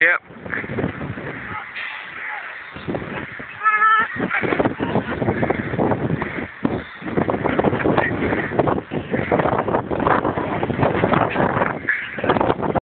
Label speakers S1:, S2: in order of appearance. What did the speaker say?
S1: Yep.